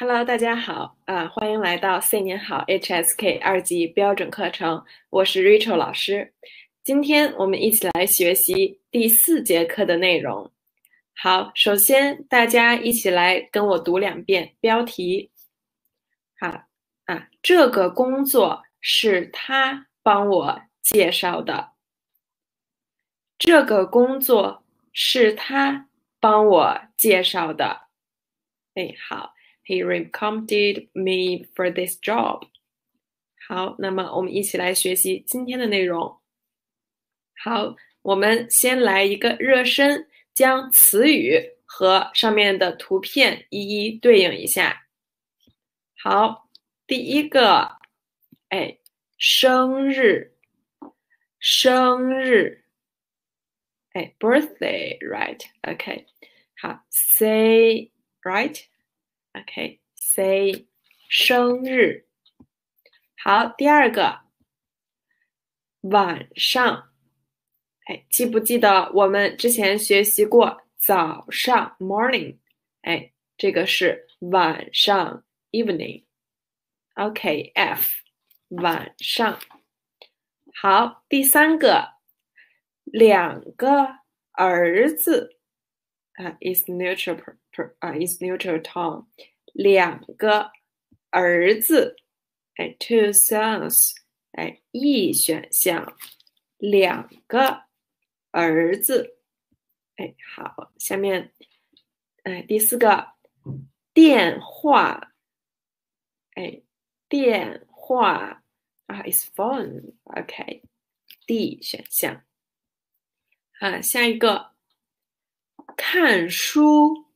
Hello，大家好啊，欢迎来到 C 年好 HSK 二级标准课程，我是 Rachel 老师。今天我们一起来学习第四节课的内容。好，首先大家一起来跟我读两遍标题。好啊，这个工作是他帮我介绍的。这个工作是他帮我介绍的。哎，好。He recommended me for this job。好，那么我们一起来学习今天的内容。好，我们先来一个热身，将词语和上面的图片一一对应一下。好，第一个，哎，生日，生日，哎，birthday，right？OK，好，say，right？OK，say 生日。好，第二个晚上，哎，记不记得我们之前学习过早上 morning？哎，这个是晚上 evening。OK，F 晚上。好，第三个两个儿子。啊，is neutral per 啊，is neutral tone，两个儿子，哎，two sons，哎，E 选项，两个儿子，哎，好，下面，哎，第四个电话，哎，电话。啊，is phone，OK，D 选项，啊，下一个。看书，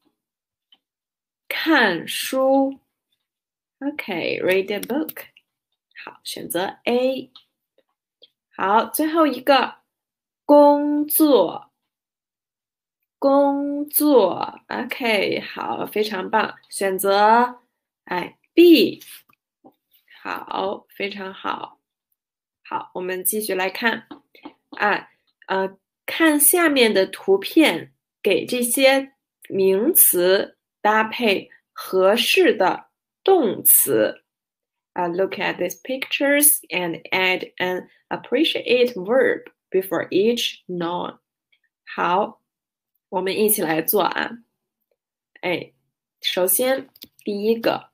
看书，OK，read a book。好，选择 A。好，最后一个工作，工作，OK，好，非常棒，选择哎 B。好，非常好。好，我们继续来看啊，呃，看下面的图片。给这些名词搭配合适的动词。啊，look at these pictures and add an appreciate verb before each noun。好，我们一起来做啊。哎，首先第一个，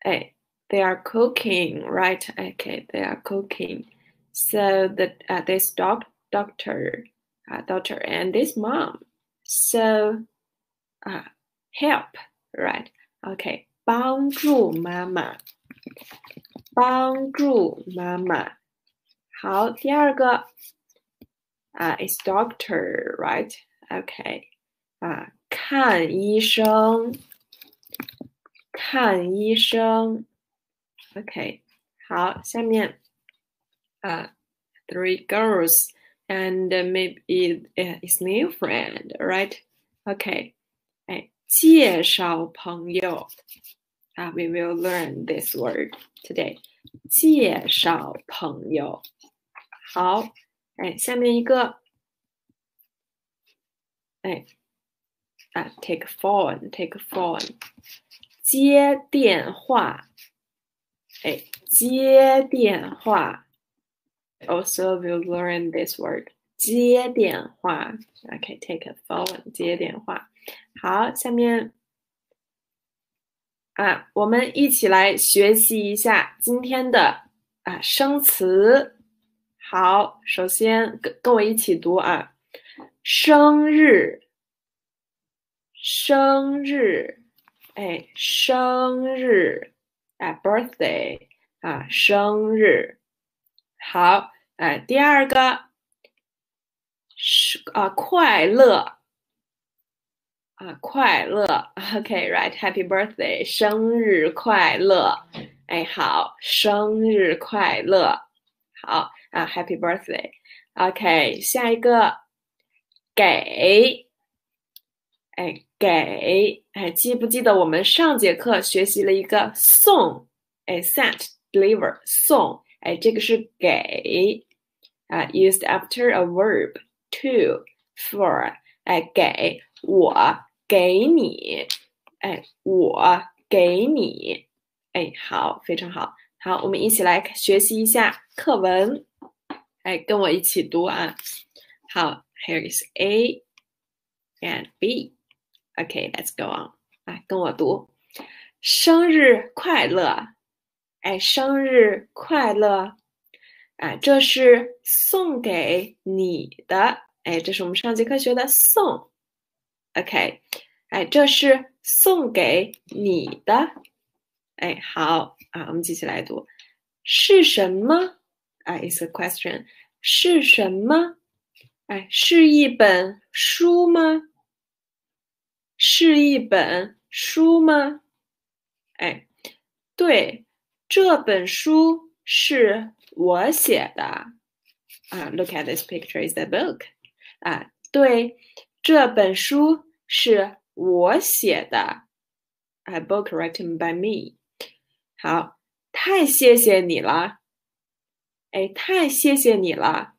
哎，they are cooking, right? Okay, they are cooking. So the uh, this dog doctor, uh, doctor and this mom so, 啊，help，right？OK，帮助妈妈，帮助妈妈。好，第二个啊，is doctor，right？OK，啊，看医生，看医生。OK，好，下面啊，three girls。and maybe his new friend, right? Okay. 哎， 介绍朋友啊，we will learn this word today. 介绍朋友。好，哎，下面一个，哎，啊，take phone，take phone，接电话，哎，接电话。also will learn this word 接电话。OK, take a phone 接电话。 好，下面啊，我们一起来学习一下今天的啊生词。好，首先跟跟我一起读啊，生日，生日，哎，生日，哎，birthday 啊，生日。好。哎，第二个是啊，快乐啊，快乐。OK，right，Happy birthday，生日快乐。哎，好，生日快乐。好啊，Happy birthday。OK，下一个给，哎，给，哎，记不记得我们上节课学习了一个送？哎，sent，deliver，送。哎，这个是给。啊，used after a verb to for，哎，给我 给你，哎，我给你。哎，好，非常好。好，我们一起来学习一下课文。哎，跟我一起读啊。好，Here is A and B. OK, let's go on. 来，跟我读。生日快乐！哎，生日快乐！哎，这是送给你的。哎，这是我们上节课学的送。OK，哎，这是送给你的。哎，好啊，我们继续来读，是什么？啊，is a question，是什么？哎，是一本书吗？是一本书吗？哎，对，这本书是我写的。啊，look at this picture is the book。啊，对，这本书是我写的。A book written by me。好，太谢谢你了，哎，太谢谢你了。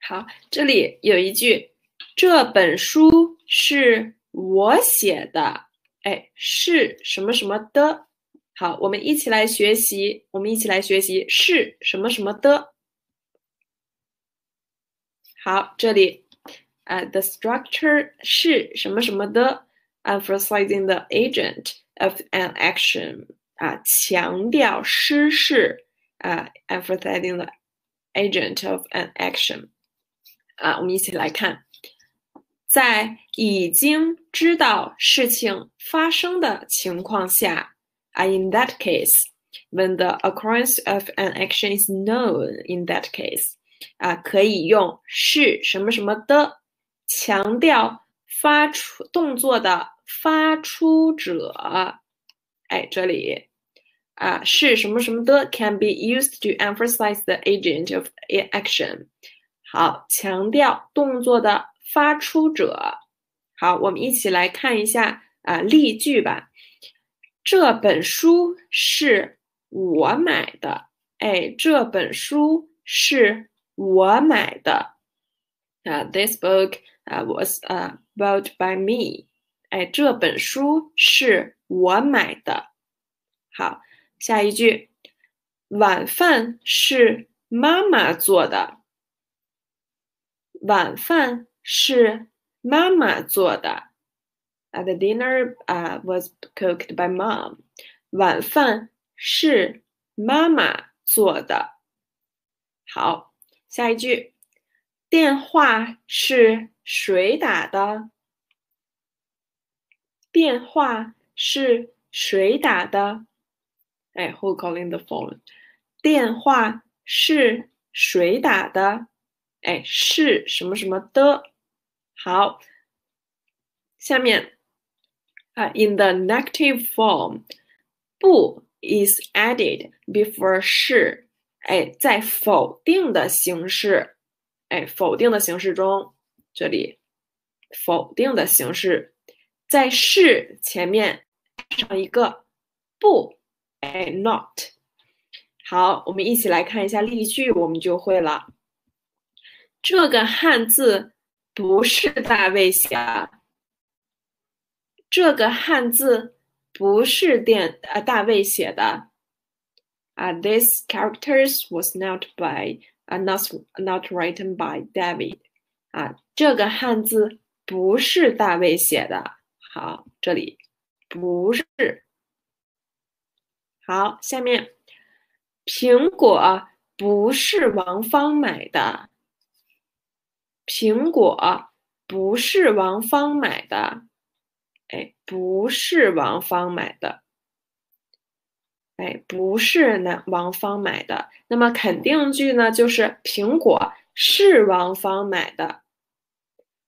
好，这里有一句，这本书是我写的，哎，是什么什么的。好，我们一起来学习，我们一起来学习是什么什么的。好，这里 啊，the structure 是什么什么的，emphasizing the agent of an action。啊，强调施事啊，emphasizing the agent of an action。啊，我们一起来看，在已经知道事情发生的情况下，啊，in that case，when the occurrence of an action is known，in that case，啊，可以用是什么什么的， 强调发出动作的发出者。哎，这里啊是什么什么的，can be used to emphasize the agent of action。好，强调动作的发出者。好，我们一起来看一下啊例句吧。这本书是我买的。哎，这本书是我买的。啊，this book was 啊 bought by me。哎，这本书是。我买的，好，下一句，晚饭是妈妈做的。晚饭是妈妈做的。The dinner uh was cooked by mom。晚饭是妈妈做的。好，下一句，电话是谁打的？电话。是谁打的？哎，Who calling the phone？电话是谁打的？哎，是什么什么的？好，下面啊，in the negative form，不 is added before 是，哎，在否定的形式，哎，否定的形式中，这里否定的形式。在是前面上一个不，哎，not。好，我们一起来看一下例句，我们就会了。这个汉字不是大卫写的。这个汉字不是电呃大卫写的。啊，this characters was not by 啊 not not written by David。啊，这个汉字不是大卫写的。好，这里不是。好，下面苹果不是王芳买的。苹果不是王芳买的。哎，不是王芳买的。哎，不是那王芳买的。那么肯定句呢，就是苹果是王芳买的。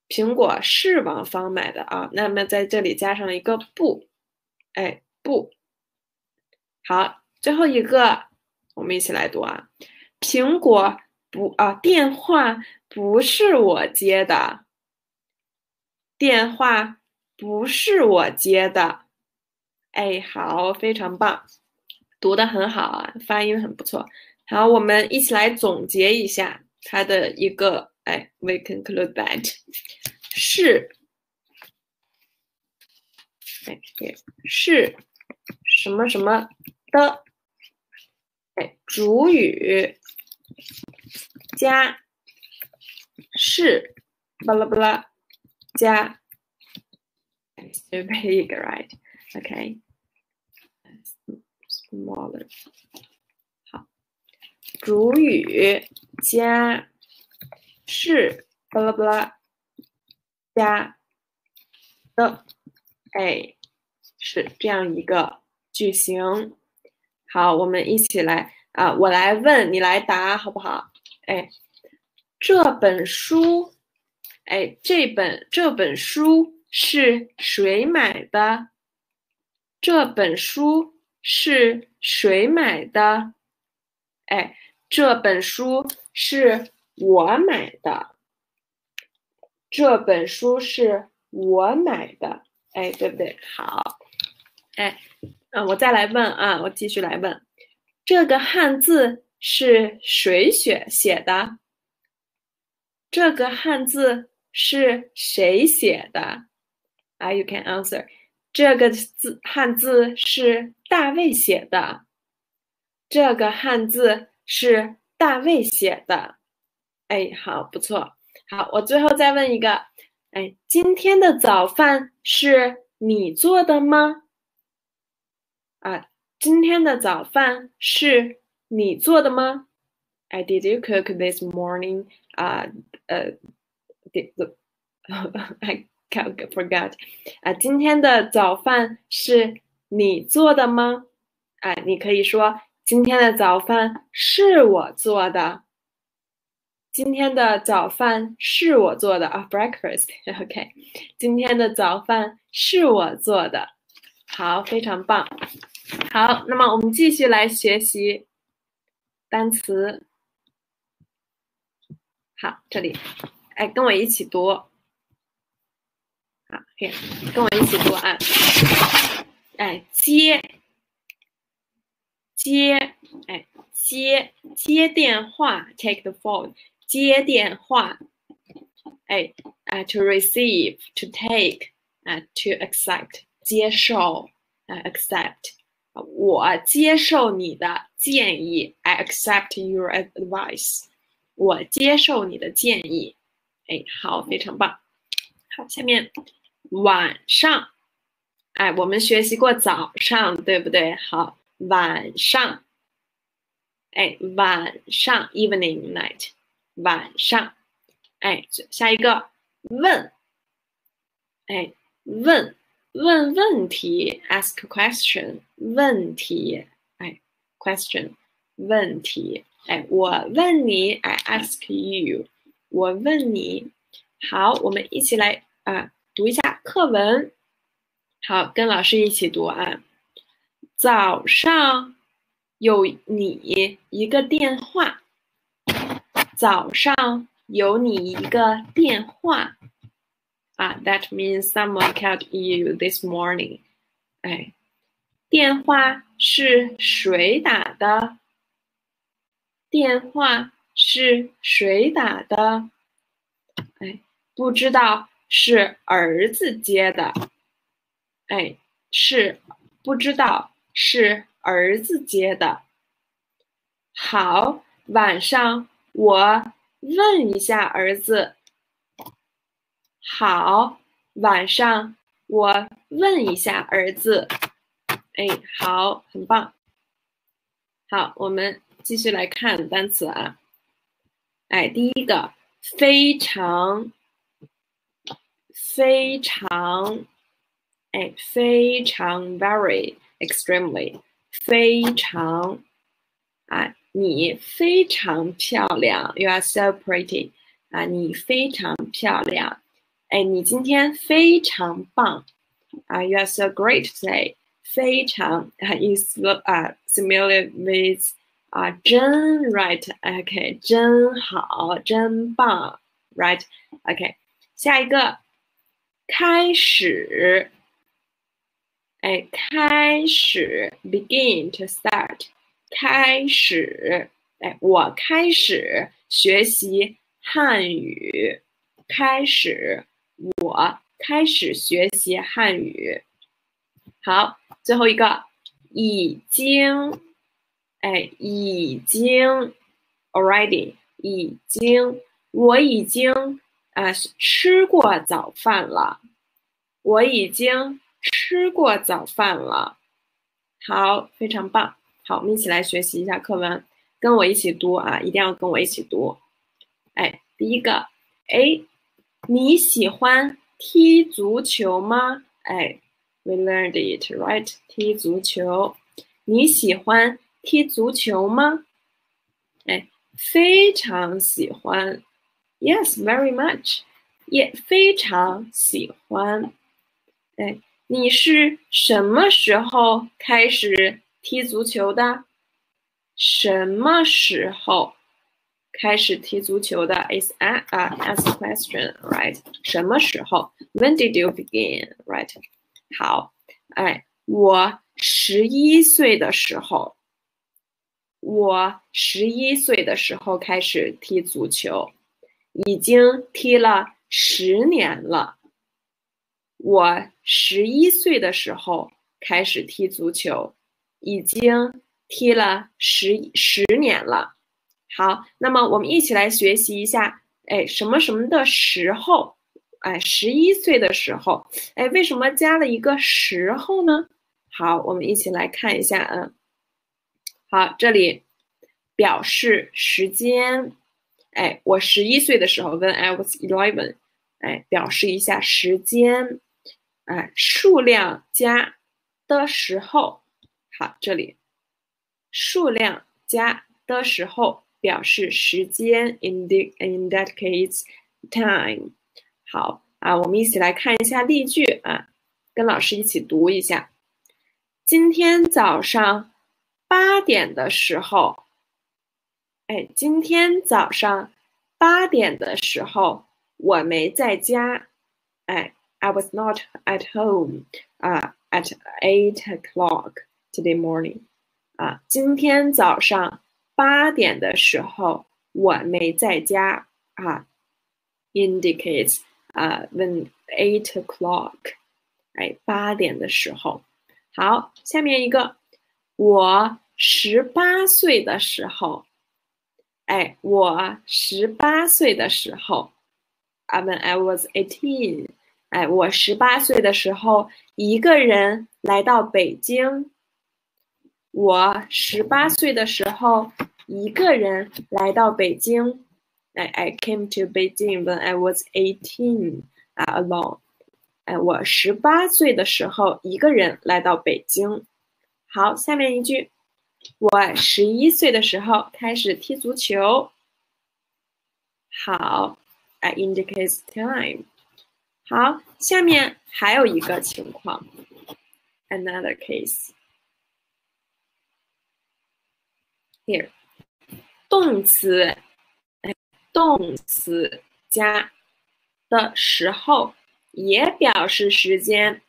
苹果是王芳买的啊，那么在这里加上一个不，哎不，好，最后一个我们一起来读啊，苹果不啊，电话不是我接的，电话不是我接的，哎，好，非常棒，读的很好啊，发音很不错，好，我们一起来总结一下它的一个。哎，we conclude that 是，哎，是什么什么的，哎，主语加是巴拉巴拉加。big right OK smaller 好，主语加是巴拉巴拉加的，哎。是这样一个句型。好，我们一起来啊，我来问你来答，好不好？哎，这本书，哎，这本这本书是谁买的？这本书是谁买的？哎，这本书是我买的。这本书是我买的，哎，对不对？好。哎，嗯，我再来问啊，我继续来问，这个汉字是谁写写的？这个汉字是谁写的？啊，you can answer。这个字汉字是大卫写的。这个汉字是大卫写的。哎，好，不错。好，我最后再问一个，哎，今天的早饭是你做的吗？啊，今天的早饭是你做的吗？I did you cook this morning? 啊，呃，did I Can't forgot? 啊，今天的早饭是你做的吗？啊，你可以说今天的早饭是我做的。今天的早饭是我做的啊，breakfast。OK，今天的早饭是我做的。好，非常棒。好，那么我们继续来学习单词。好，这里，哎，跟我一起读。好，here，跟我一起读啊。哎，接，接，哎，接，接电话，take the phone，接电话。哎，啊，to receive，to take，啊，to accept，接受，啊，accept。我接受你的建议，I accept your advice。我接受你的建议，哎，好，非常棒。好，下面晚上，哎，我们学习过早上，对不对？好，晚上，哎，晚上，evening night，晚上，哎，下一个问，哎，问。问问题，ask question，问题，哎，question，问题，哎，我问你，I ask you，我问你，好，我们一起来啊，读一下课文，好，跟老师一起读啊。早上有你一个电话，早上有你一个电话。啊，that means someone called you this morning。哎，电话是谁打的？电话是谁打的？不知道，是儿子接的。哎，是不知道，是儿子接的。好，晚上我问一下儿子。好，晚上我问一下儿子。哎，好，很棒。好，我们继续来看单词啊。哎，第一个，非常，非常，哎，非常，very，extremely，非常，啊，你非常漂亮，You are so pretty，啊，你非常漂亮。哎，你今天非常棒啊！You are so great today。非常啊，is 啊，similar with 啊，真 right，OK，真好，真棒，right，OK。下一个， 开始，哎，开始，begin to start，开始，哎，我开始学习汉语，开始。我开始学习汉语。好，最后一个。已经，哎，已经，already，已经，我已经啊吃过早饭了，我已经吃过早饭了。好，非常棒。好，我们一起来学习一下课文，跟我一起读啊，一定要跟我一起读。哎，第一个，哎，你喜欢踢足球吗？哎。We learned it, right? 踢足球，你喜欢踢足球吗？哎，非常喜欢。Yes, very much. 也非常喜欢。哎，你是什么时候开始踢足球的？什么时候开始踢足球的？Is a uh, ask question, right? 什么时候？When did you begin? Right? 好，哎，我十一岁的时候，我十一岁的时候开始踢足球，已经踢了十年了。我十一岁的时候开始踢足球，已经踢了十十年了。好，那么我们一起来学习一下，哎，什么什么的时候。哎，十一岁的时候，哎，为什么加了一个时候呢？好，我们一起来看一下啊。好，这里表示时间。哎，我十一岁的时候，When I was eleven，哎，表示一下时间。哎，数量加的时候，好，这里数量加的时候表示时间，in the in that case time。好啊，我们一起来看一下例句啊，跟老师一起读一下。今天早上八点的时候，哎，今天早上八点的时候我没在家，哎，I was not at home 啊，at eight o'clock today morning 啊，今天早上八点的时候我没在家啊，indicates。啊，when eight o'clock，哎，八点的时候。好，下面一个，我十八岁的时候， 哎，我十八岁的时候啊，when I was eighteen，哎，我十八岁的时候一个人来到北京。我十八岁的时候一个人来到北京。哎 I came to Beijing when I was eighteen, 啊，alone。哎，我十八岁的时候一个人来到北京。好，下面一句，我十一岁的时候开始踢足球。好，I indicate time。好，下面还有一个情况，another case。Here，动词。动词加的时候也表示时间，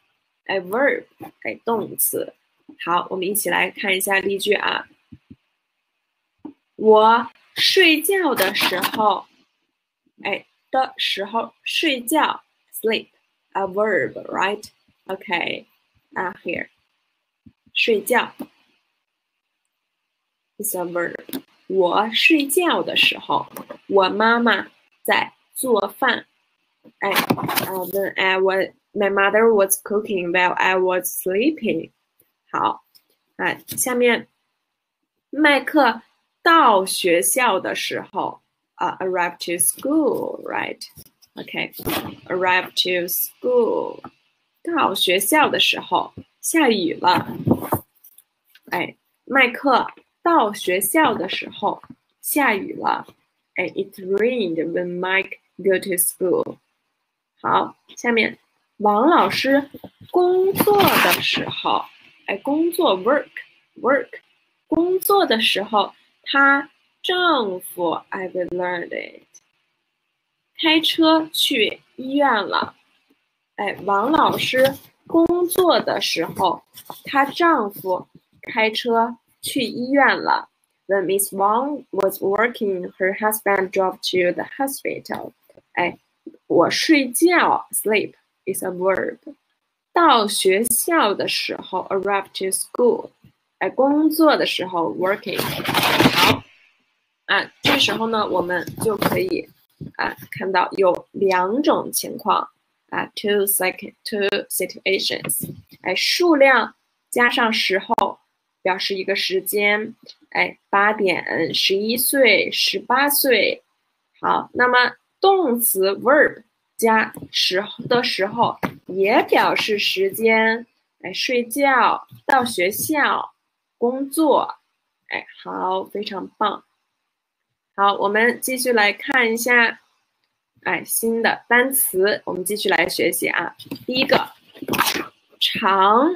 哎，verb，哎，动词。好，我们一起来看一下例句啊。我睡觉的时候，哎的时候睡觉，sleep，a verb，right？OK，啊，here，睡觉，it's a verb。我睡觉的时候，我妈妈在做饭。哎，啊，When I was my mother was cooking while I was sleeping。好，哎，下面麦克到学校的时候啊，arrive to school，right？OK，arrive to school，到学校的时候下雨了。哎，麦克。到学校的时候下雨了，哎，It rained when Mike go to school。好，下面王老师工作的时候，哎，工作 work work，工作的时候，她丈夫 I will learn it，开车去医院了，哎，王老师工作的时候，她丈夫开车。去医院了。When Miss Wang was working, her husband drove to the hospital. 哎，我睡觉，sleep is a verb。 到学校的时候，arrive to school。哎，工作的时候，working。好，啊，这时候呢，我们就可以啊看到有两种情况啊，two second two situations。哎，数量加上时候，表示一个时间。哎，八点，十一岁，十八岁。好，那么动词 verb 加时的时候也表示时间，哎，睡觉，到学校，工作，哎，好，非常棒。好，我们继续来看一下，哎，新的单词，我们继续来学习啊。第一个，长，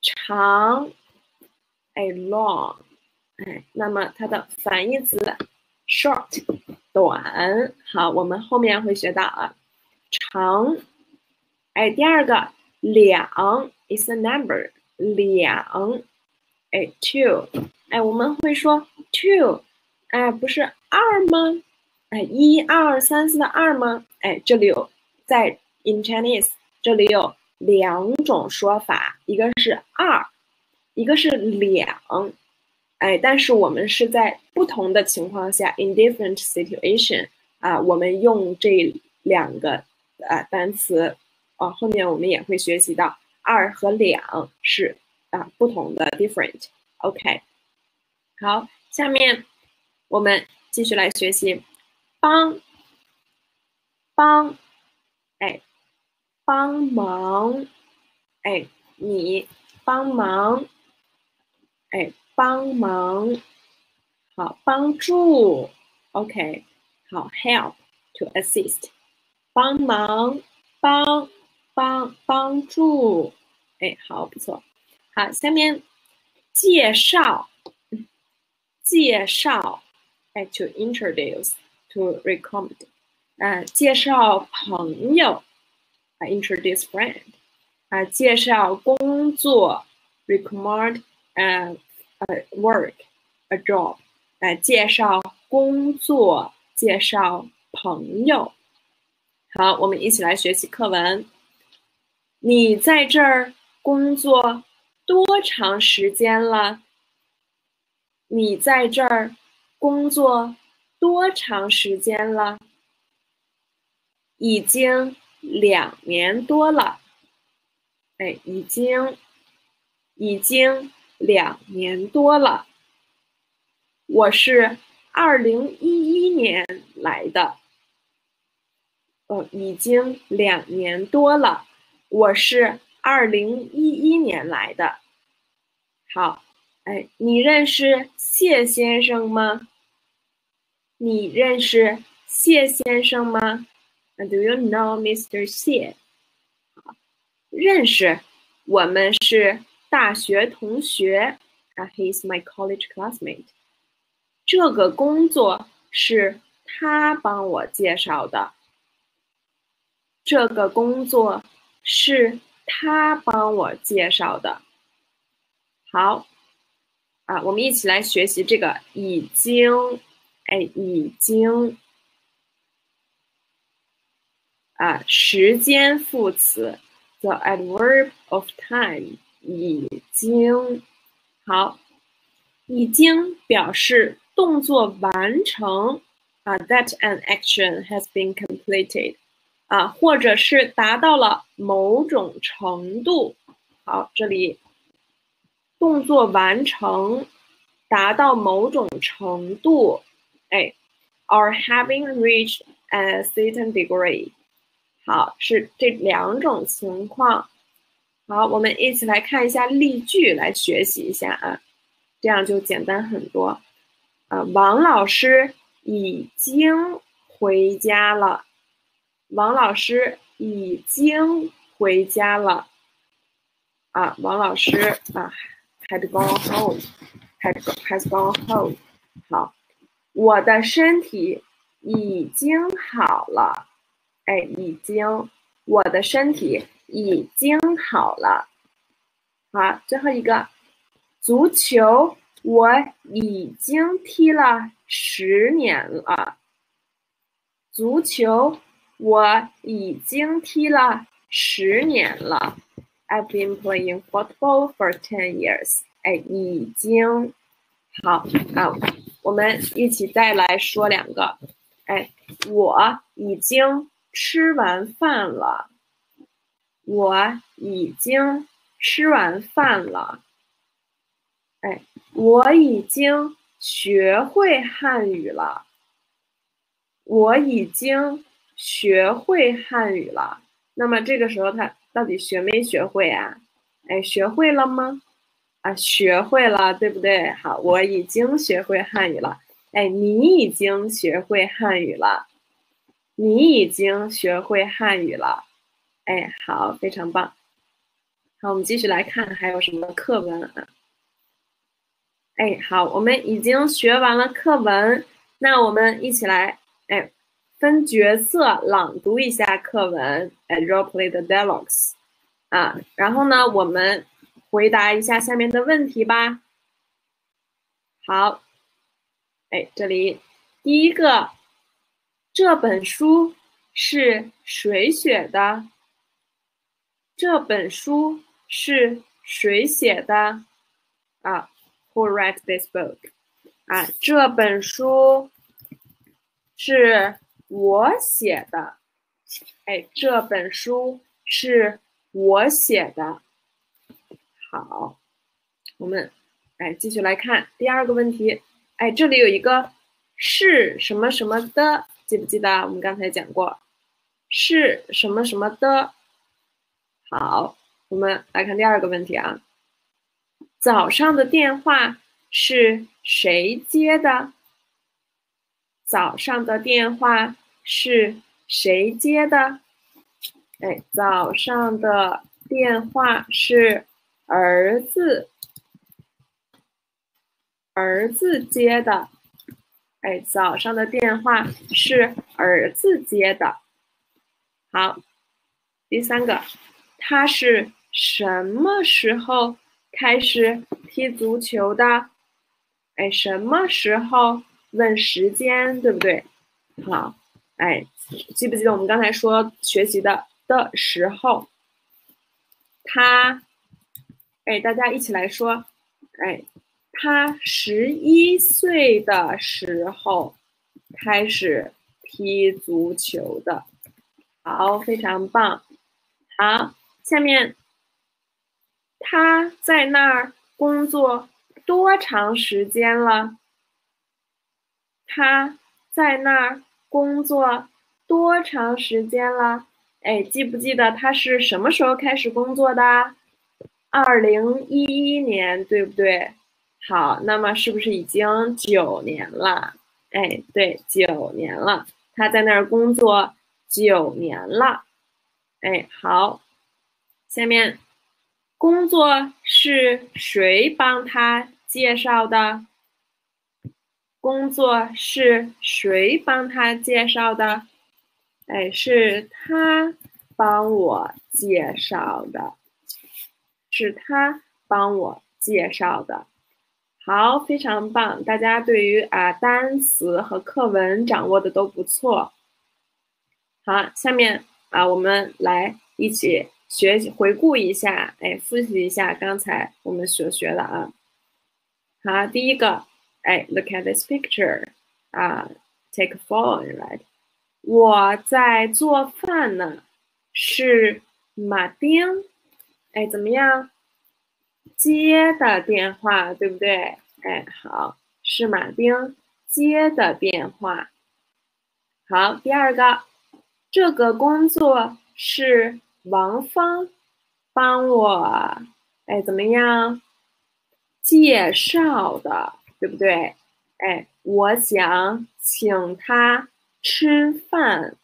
长，哎，long，哎，那么它的反义词。short 短，好，我们后面会学到啊。长，哎，第二个两 is a number，两，哎，two，哎，我们会说 two，哎，不是二吗？哎，一二三四的二吗？哎，这里有在 in Chinese 这里有两种说法，一个是二，一个是两。哎，但是我们是在不同的情况下，in different situation 啊，我们用这两个啊单词啊，后面我们也会学习到二和两是啊不同的 different。OK，好，下面我们继续来学习帮帮，哎，帮忙，哎，你帮忙，哎。帮忙，好，帮助，OK，好，help to assist，帮忙，帮帮帮助，哎，好，不错，好，下面介绍，介绍，哎，to introduce，to recommend，啊，介绍朋友，啊，introduce friend，啊，介绍工作，recommend，嗯。呃，work，a job， 来介绍工作，介绍朋友。好，我们一起来学习课文。你在这儿工作多长时间了？你在这儿工作多长时间了？已经两年多了。哎，已经，已经。两年多了，我是二零一一年来的。哦，已经两年多了，我是二零一一年来的。好，哎，你认识谢先生吗？你认识谢先生吗？Do you know Mr. 谢？认识，我们是。大学同学啊。He is my college classmate。这个工作是他帮我介绍的。这个工作是他帮我介绍的。好，啊，我们一起来学习这个已经，哎，已经，啊，时间副词，the adverb of time。已经好，已经表示动作完成啊，that an action has been completed 啊，或者是达到了某种程度。好，这里动作完成，达到某种程度，哎，or having reached a certain degree。好，是这两种情况。好，我们一起来看一下例句，来学习一下啊，这样就简单很多。啊，王老师已经回家了。王老师已经回家了。啊，王老师啊，had gone home，had has gone home。好，我的身体已经好了。哎，已经，我的身体。已经好了，好，最后一个足球，我已经踢了十年了。足球，我已经踢了十年了。I've been playing football for ten years。哎，已经好啊。我们一起再来说两个。哎，我已经吃完饭了。我已经吃完饭了。哎，我已经学会汉语了。我已经学会汉语了。那么这个时候他到底学没学会啊？哎，学会了吗？啊，学会了，对不对？好，我已经学会汉语了。哎，你已经学会汉语了。你已经学会汉语了。哎，好，非常棒。好，我们继续来看还有什么课文啊？哎，好，我们已经学完了课文，那我们一起来。哎，分角色朗读一下课文，哎，role play the dialogues，啊，然后呢，我们回答一下下面的问题吧。好，哎，这里第一个，这本书是谁写的？这本书是谁写的？啊，Who wrote this book？啊，这本书。是我写的，哎，这本书是我写的。好，我们哎继续来看第二个问题。哎，这里有一个是什么什么的，记不记得？我们刚才讲过是什么什么的。好，我们来看第二个问题啊。早上的电话是谁接的？早上的电话是谁接的？哎，早上的电话是儿子，儿子接的。哎，早上的电话是儿子接的。好，第三个，他是什么时候开始踢足球的？哎，什么时候？问时间对不对？好，哎，记不记得我们刚才说学习的的时候，他，哎，大家一起来说，哎，他十一岁的时候开始踢足球的，好，非常棒。好，下面他在那儿工作多长时间了？他在那儿工作多长时间了？哎，记不记得他是什么时候开始工作的？二零一一年，对不对？好，那么是不是已经九年了？哎，对，九年了。他在那儿工作九年了。哎，好，下面工作是谁帮他介绍的？工作是谁帮他介绍的？哎，是他帮我介绍的，是他帮我介绍的。好，非常棒，大家对于啊单词和课文掌握的都不错。好，下面啊我们来一起学习回顾一下，哎，复习一下刚才我们所学的啊。好，第一个。哎，look at this picture，啊，take a phone，right？我在做饭呢，是马丁。哎，怎么样？接的电话，对不对？哎，好，是马丁接的电话。好，第二个，这个工作是王芳帮我，哎，怎么样？介绍的。对不对？哎，我想请他吃饭。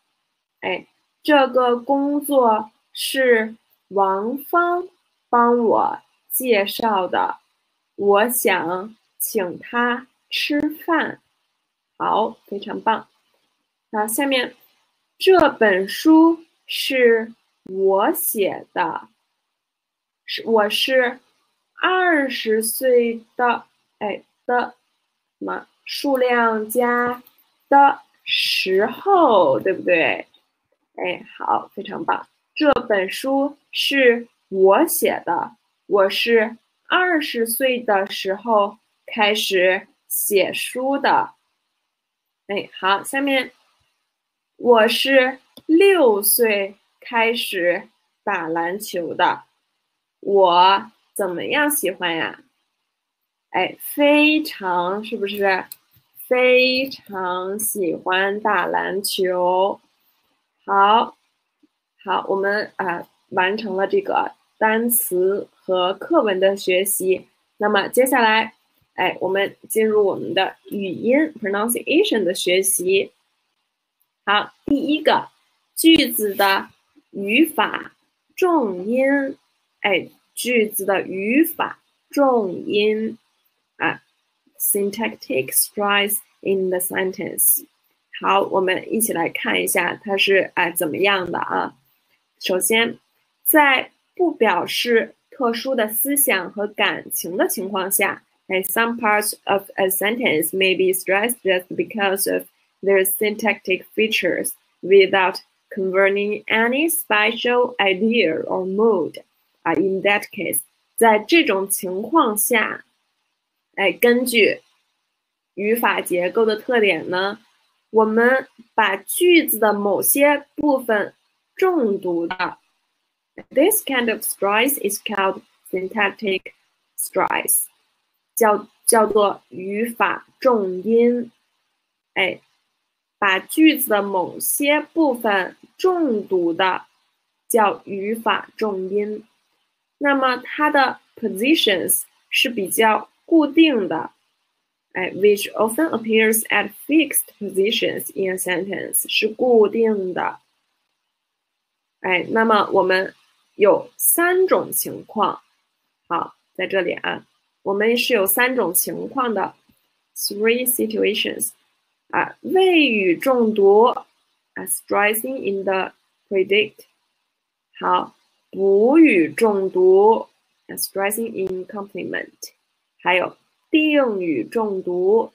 哎，这个工作是王芳帮我介绍的。我想请他吃饭。好，非常棒。那下面这本书是我写的，是我是二十岁的。哎。的什么数量加的时候，对不对？哎，好，非常棒。这本书是我写的，我是二十岁的时候开始写书的。哎，好，下面我是六岁开始打篮球的，我怎么样喜欢呀？哎，非常，是不是？非常喜欢打篮球。好，好，我们啊完成了这个单词和课文的学习。那么接下来，哎，我们进入我们的语音 pronunciation 的学习。好，第一个句子的语法重音，哎，句子的语法重音。啊，syntactic stress in the sentence。好，我们一起来看一下它是哎怎么样的啊。首先，在不表示特殊的思想和感情的情况下，哎，some parts of a sentence may be stressed just because of their syntactic features without converting any special idea or mood。啊，in that case，在这种情况下。哎，根据语法结构的特点呢，我们把句子的某些部分重读的，this kind of stress is called syntactic stress，叫叫做语法重音。哎， 把句子的某些部分重读的叫语法重音。那么它的 positions 是比较。固定的，哎，which often appears at fixed positions in a sentence 是固定的，哎，那么我们有三种情况，好，在这里啊，我们是有三种情况的，three situations，啊，谓语重读，啊，stressing in the predict，好，补语重读，stressing in complement。还有定语重读，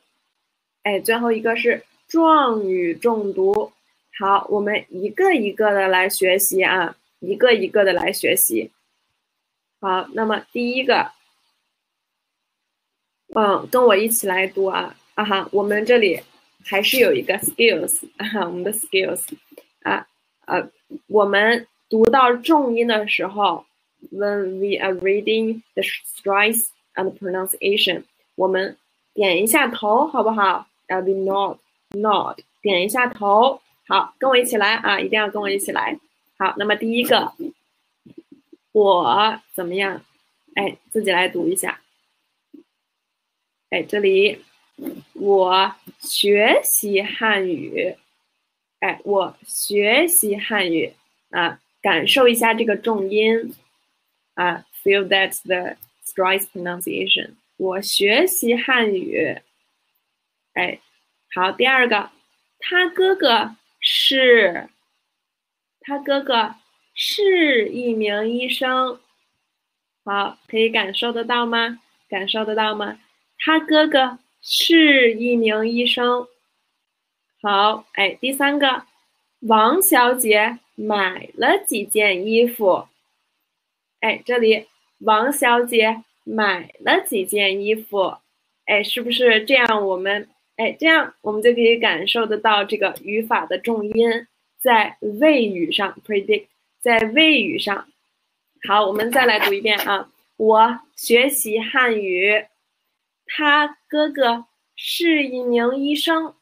哎，最后一个是状语重读。好，我们一个一个的来学习啊，一个一个的来学习。好，那么第一个，嗯，跟我一起来读啊啊哈，我们这里还是有一个 skills 啊，我们的 skills 啊呃，我们读到重音的时候，when we are reading the stress。and pronunciation，我们点一下头，好不好？I'll be nod nod，点一下头。好，跟我一起来啊！一定要跟我一起来。好，那么第一个，我怎么样？哎，自己来读一下。哎，这里我学习汉语。哎，我学习汉语啊，感受一下这个重音啊，feel that the Stress pronunciation。我学习汉语。哎，好，第二个，他哥哥是，他哥哥是一名医生。好，可以感受得到吗？感受得到吗？他哥哥是一名医生。好，哎，第三个，王小姐买了几件衣服。哎，这里。王小姐买了几件衣服，哎，是不是这样？我们哎，这样我们就可以感受得到这个语法的重音在谓语上，predict 在谓语上。好，我们再来读一遍啊！我学习汉语，他哥哥是一名医生，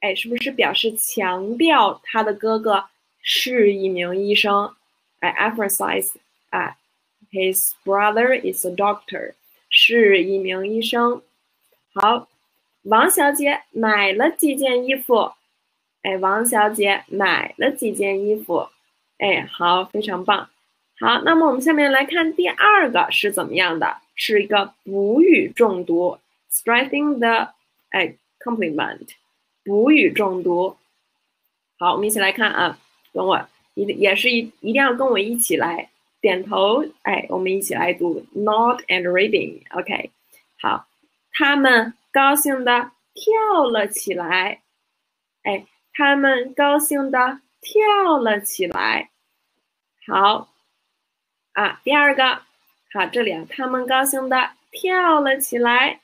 哎，是不是表示强调他的哥哥是一名医生？哎，emphasize 哎。His brother is a doctor，是一名医生。好，王小姐买了几件衣服？哎，王小姐买了几件衣服？哎，好，非常棒。好，那么我们下面来看第二个是怎么样的？是一个补语重读，stressing the 哎 complement，补语重读。好，我们一起来看啊，跟我一也是一一定要跟我一起来。点头，哎，我们一起来读 nod and reading，OK，好，他们高兴的跳了起来，哎，他们高兴的跳了起来，好，啊，第二个，好，这里啊，他们高兴的跳了起来。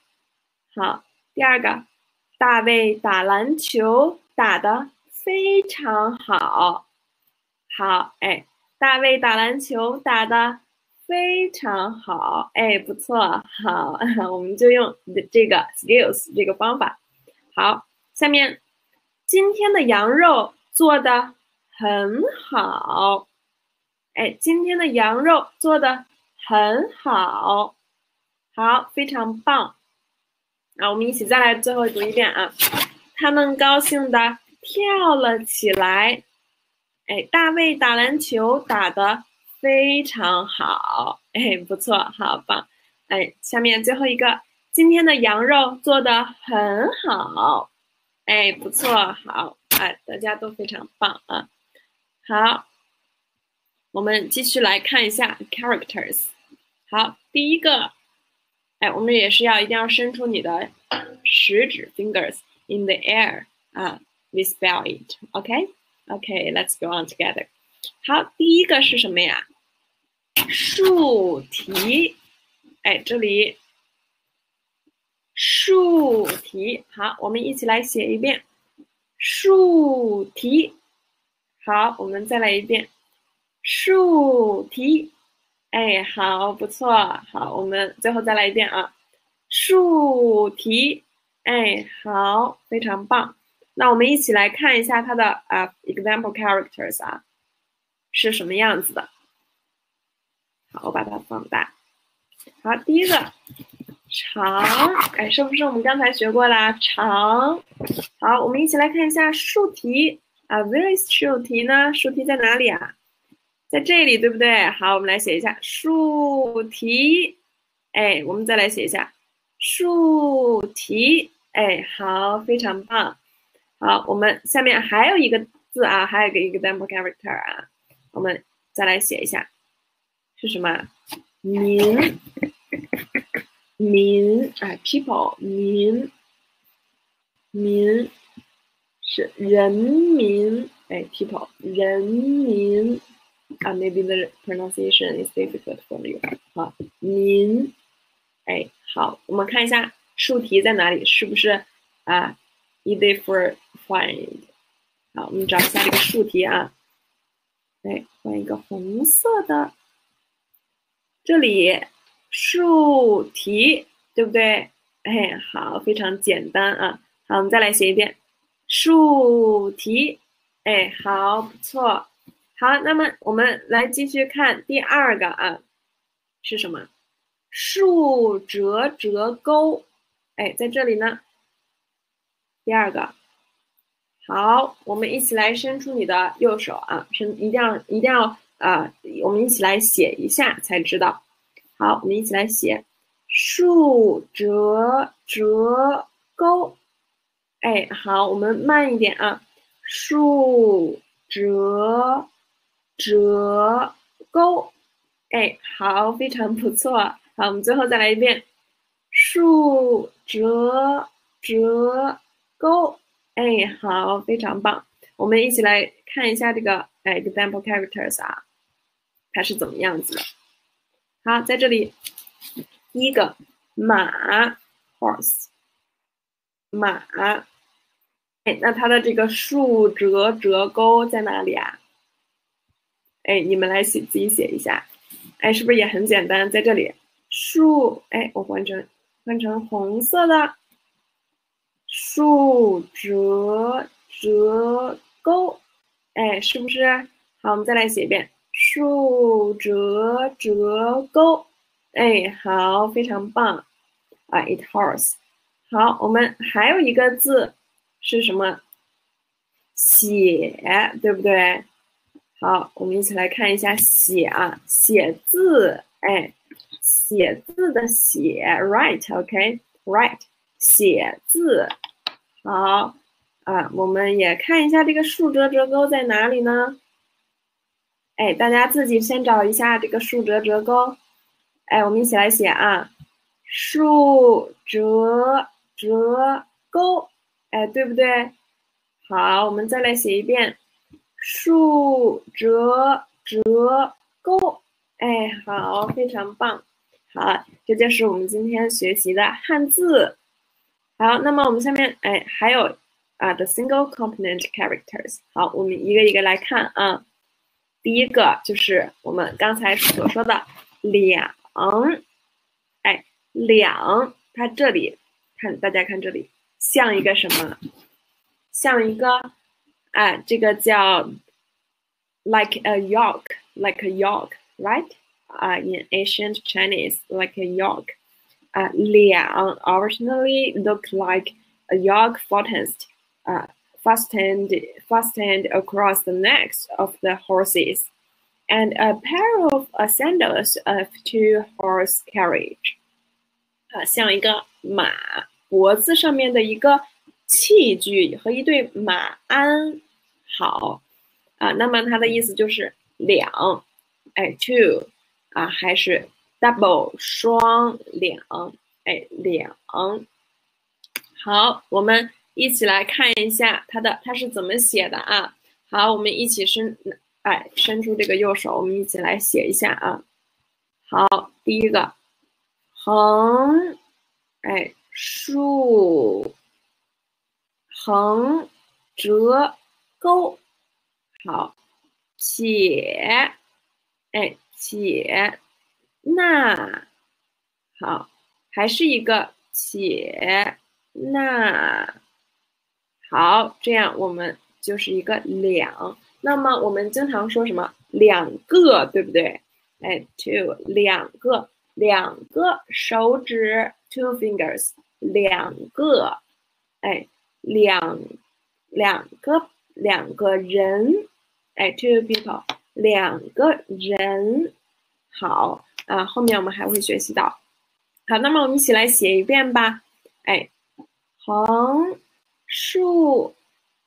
好，第二个，大卫打篮球打得非常好。好，哎，大卫打篮球打得非常好。哎，不错，好，我们就用这个 skills 这个方法。好，下面今天的羊肉做的很好。哎，今天的羊肉做的很好，好，非常棒。啊，我们一起再来最后读一遍啊。他们高兴的跳了起来。哎，大卫打篮球打的非常好。哎，不错，好棒。哎，下面最后一个，今天的羊肉做的很好。哎，不错，好。哎，大家都非常棒啊。好。我们继续来看一下 characters。好，第一个，哎，我们也是要一定要伸出你的食指 fingers in the air 啊，we spell it。OK，OK，let's go on together。好，第一个是什么呀？竖提。哎，这里竖提。好，我们一起来写一遍竖提。好，我们再来一遍。竖提，哎，好，不错，好，我们最后再来一遍啊，竖提，哎，好，非常棒。那我们一起来看一下它的啊，example characters 啊，是什么样子的？好，我把它放大。好，第一个长，哎，是不是我们刚才学过啦？长，好，我们一起来看一下竖提啊，where is 竖提呢？竖提在哪里啊？在这里，对不对？好，我们来写一下竖提。哎，我们再来写一下竖提。哎，好，非常棒。好，我们下面还有一个字啊，还有一个 example character 啊，我们再来写一下，是什么？民，民哎，people，民，民是人民。哎，people，人民。啊，maybe the pronunciation is difficult for you。好，您，哎，好，我们看一下竖题在哪里，是不是啊？Easy for find。好，我们找一下这个竖题啊。哎，换一个红色的，这里竖题，对不对？哎，好，非常简单啊。好，我们再来写一遍竖题。哎，好，不错。好，那么我们来继续看第二个啊，是什么？竖折折钩，哎，在这里呢。第二个，好，我们一起来伸出你的右手啊，伸，一定要一定要啊，我们一起来写一下才知道。好，我们一起来写竖折折钩，哎，好，我们慢一点啊，竖折。折钩，哎，好，非常不错。好，我们最后再来一遍，竖折折钩，哎，好，非常棒。我们一起来看一下这个哎，example characters 啊，它是怎么样子的。好，在这里，第一个马，horse，马，哎，那它的这个竖折折钩在哪里啊？哎，你们来写，自己写一下。哎，是不是也很简单？在这里，竖，哎，我换成换成红色的，竖折折钩，哎，是不是？好，我们再来写一遍，竖折折钩，哎，好，非常棒啊！It horse。好，我们还有一个字是什么？写，对不对？好，我们一起来看一下写啊，写字，哎，写字的写，write，OK，write，写字。好啊，我们也看一下这个竖折折钩在哪里呢？哎，大家自己先找一下这个竖折折钩。哎，我们一起来写啊，竖折折钩，哎，对不对？好，我们再来写一遍。竖折折钩。哎，好，非常棒。好，这就是我们今天学习的汉字。好，那么我们下面哎还有啊，the single component characters。好，我们一个一个来看啊。第一个就是我们刚才所说的两，哎，两，它这里看大家看这里像一个什么？像一个 哎，这个叫 like a yolk，like a yolk，right？uh, in ancient Chinese, like a yolk. Uh, liang originally looked like a yolk fastened, uh, fastened, fastened across the necks of the horses, and a pair of uh, sandals of two-horse carriage. 啊，像一个马脖子上面的一个 器具和一对马鞍。好，啊，那么它的意思就是两，哎，two 啊，还是 double 双两，哎，两。好，我们一起来看一下它的它是怎么写的啊？好，我们一起伸，哎，伸出这个右手，我们一起来写一下啊。好，第一个横，哎，竖，横折钩，好，撇，哎。且那好，还是一个且那好，这样我们就是一个两。那么我们经常说什么两个，对不对？哎，two 两个，两个手指，two fingers 两个，哎，两两个两个人，哎，two people。两个人，好啊，后面我们还会学习到。好，那么我们一起来写一遍吧。哎，横竖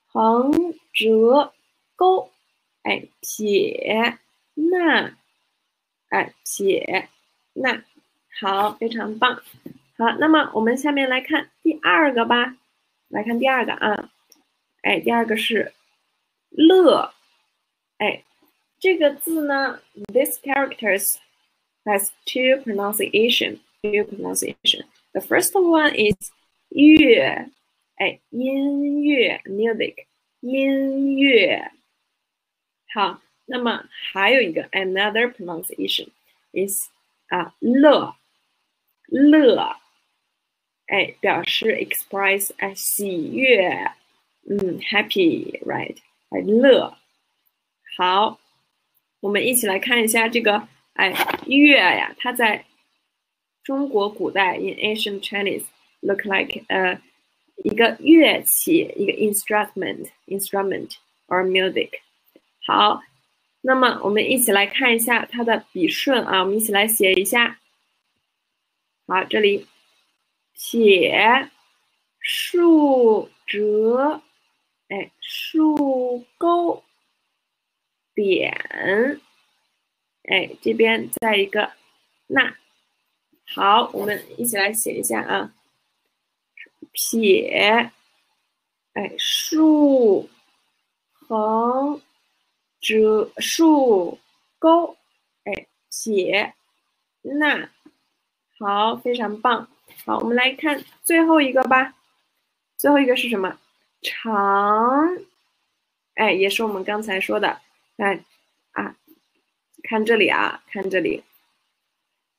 横折钩，哎，撇捺，哎，撇捺，好，非常棒。好，那么我们下面来看第二个吧。来看第二个啊，哎，第二个是乐，哎。这个字呢，this characters has two pronunciation, two pronunciation. The first one is 乐，哎，音乐 music，音乐。好，那么还有一个 another pronunciation is 啊乐，乐， 哎，表示 express 哎喜悦，嗯，happy，right，哎乐，好。我们一起来看一下这个，哎，乐呀，它在中国古代 in ancient Chinese look like 呃一个乐器，一个 instrument instrument or music。好，那么我们一起来看一下它的笔顺啊，我们一起来写一下。好，这里撇竖折，哎，竖钩。点，哎，这边再一个捺，好，我们一起来写一下啊，撇，哎，竖，横，折，竖，钩，哎，撇，捺，好，非常棒，好，我们来看最后一个吧，最后一个是什么？长，哎，也是我们刚才说的。看啊，看这里啊，看这里。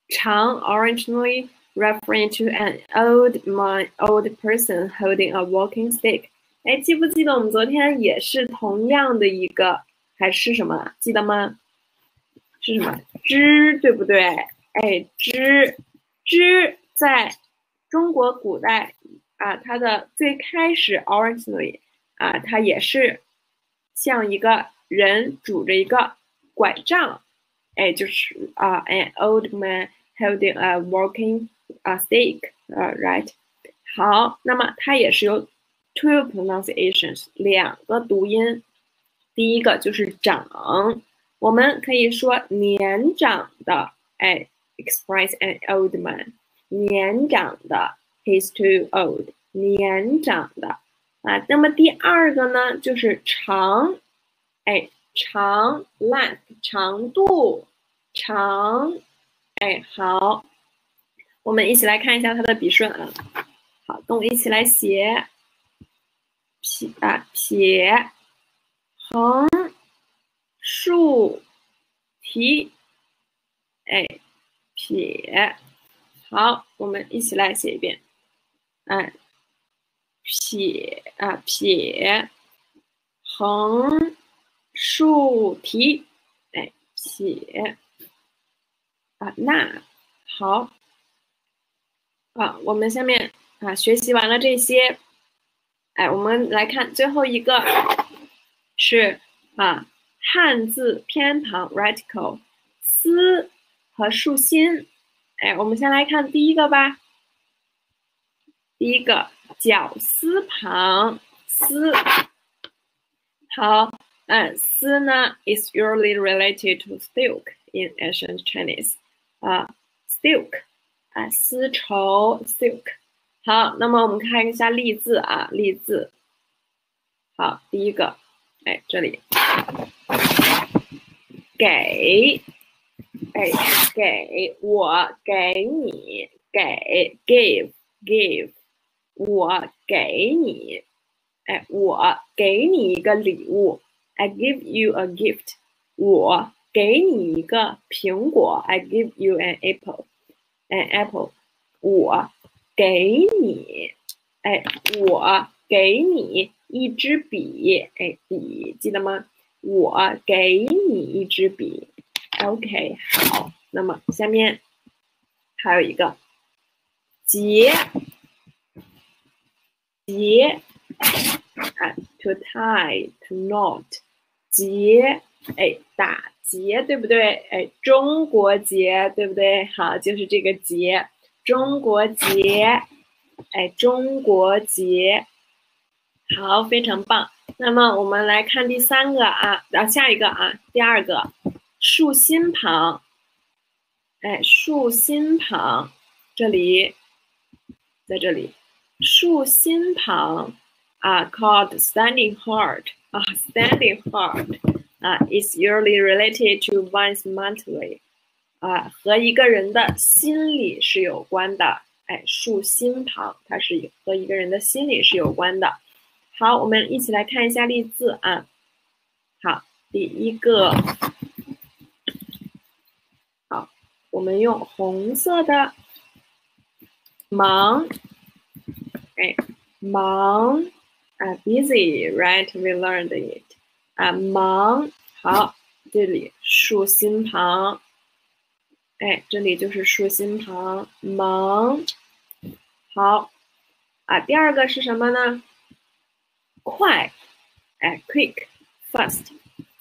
长 originally referring to an old man, old person holding a walking stick。哎，记不记得我们昨天也是同样的一个，还是什么？记得吗？是什么？枝，对不对？哎，枝，枝在中国古代啊，它的最开始 originally 啊，它也是像一个。人拄着一个拐杖，哎，就是啊，an old man holding a walking a stick，呃，right，好，那么它也是有 two pronunciations，两个读音，第一个就是长，我们可以说年长的，哎，express an old man，年长的，he's too old，年长的，啊，那么第二个呢就是长。哎，长 length 长度长，哎，好，我们一起来看一下它的笔顺啊。好，跟我一起来写，撇啊撇，横竖提，哎，撇，好，我们一起来写一遍，哎，撇啊撇，横竖提，哎，撇，啊那好，啊，我们下面。啊，学习完了这些，哎，我们来看最后一个，是啊，汉字偏旁 radical 丝和竖心，哎，我们先来看第一个吧。第一个绞丝旁丝，好，嗯，丝呢 is usually related to silk in ancient Chinese，啊，silk，啊，丝绸 silk。好，那么我们看一下例字啊，例字。好，第一个，哎，这里，给，哎，给我给你，给，give，give，我给你，哎，我给你一个礼物，I give you a gift，我给你一个苹果，I give you an apple，an apple，我。给你，哎，我给你一支笔，哎，笔记得吗？我给你一支笔，OK，好。那么下面还有一个结结，啊，to tie，to knot，结，哎，打结，对不对？哎，中国结，对不对？好，就是这个结。中国结，哎，中国结，好，非常棒。那么我们来看第三个啊，然后下一个啊，第二个竖心旁，哎，竖心旁，这里，在这里，竖心旁啊，called standing heart 啊，standing heart 啊，is usually related to one's mentally。啊，和一个人的心理是有关的。哎，竖心旁，它是和一个人的心理是有关的。好，我们一起来看一下例字啊。好，第一个，好，我们用红色的忙，哎，忙啊，busy，right？We learned it。啊，忙，好，这里竖心旁。哎，这里就是竖心旁，忙，好，啊，第二个是什么呢？快，哎，quick，fast，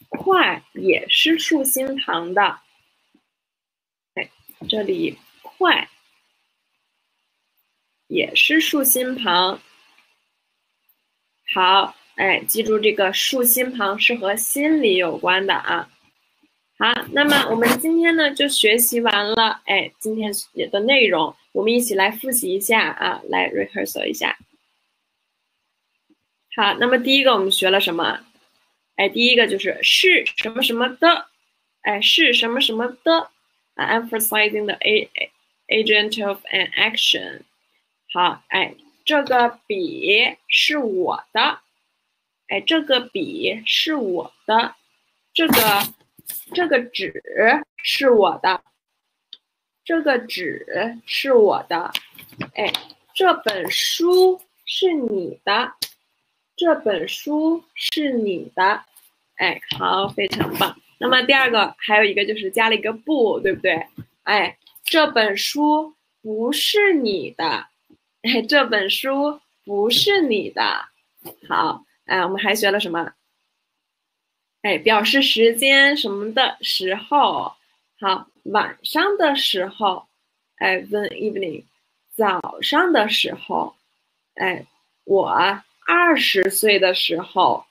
快也是竖心旁的，这里快也是竖心旁，好，哎，记住这个竖心旁是和心理有关的啊。好，那么我们今天呢就学习完了，哎，今天的内容，我们一起来复习一下啊，来 rehearsal 一下。好，那么第一个我们学了什么？哎，第一个就是是什么什么的，哎，是什么什么的，emphasizing the a agent of an action。好，哎，这个笔是我的，哎，这个笔是我的，这个。这个纸是我的，这个纸是我的，哎，这本书是你的，这本书是你的，哎，好，非常棒。那么第二个还有一个就是加了一个不，对不对？哎，这本书不是你的，哎，这本书不是你的。好，哎，我们还学了什么？哎，表示时间什么的时候，好，晚上的时候，哎，the evening，早上的时候，哎，我二十岁的时候，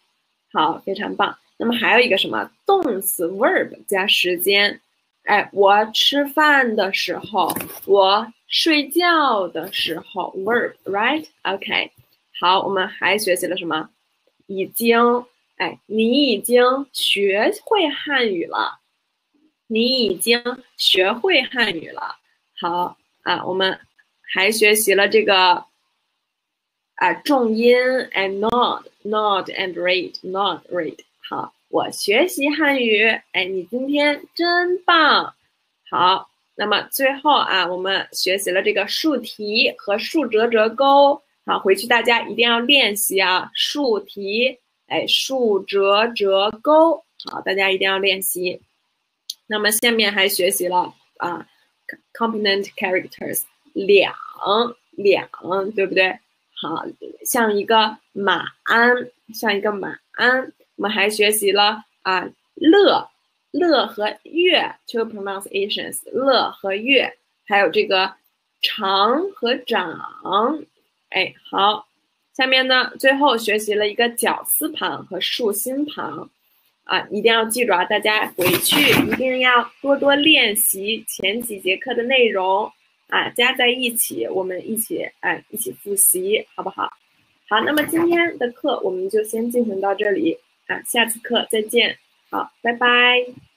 好，非常棒。那么还有一个什么动词 verb 加时间，哎，我吃饭的时候，我睡觉的时候，verb right？OK，好，我们还学习了什么？已经。哎，你已经学会汉语了，你已经学会汉语了。好啊，我们还学习了这个啊重音，and not not and read not read。好，我学习汉语，哎，你今天真棒。好，那么最后啊，我们学习了这个竖提和竖折折钩。好，回去大家一定要练习啊，竖提。哎，竖折折钩，好，大家一定要练习。那么下面还学习了啊，component characters，两两，对不对？好像一个马鞍，像一个马鞍。我们还学习了啊，乐乐和月，two pronunciations，乐和月，还有这个长和长。哎，好。下面呢，最后学习了一个绞丝旁和竖心旁，啊，一定要记住啊！大家回去一定要多多练习前几节课的内容啊，加在一起，我们一起哎一起复习，好不好？好，那么今天的课我们就先进行到这里啊，下次课再见，好，拜拜。